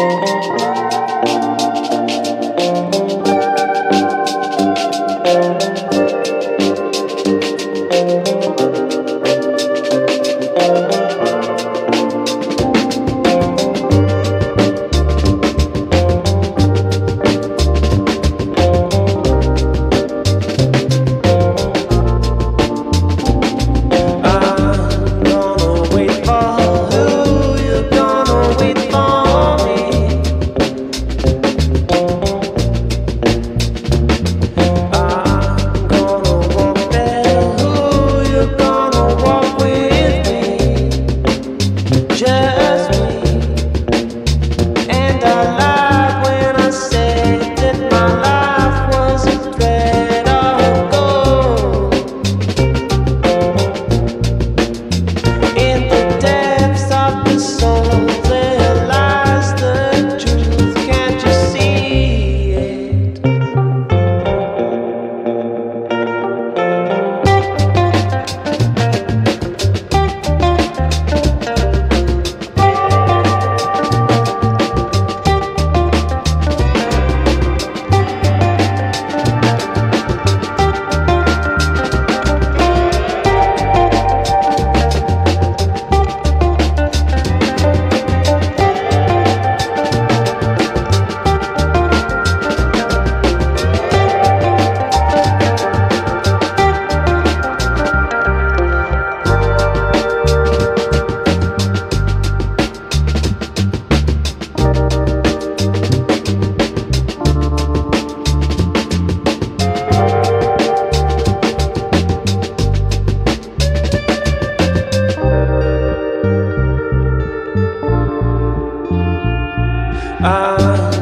thank you. I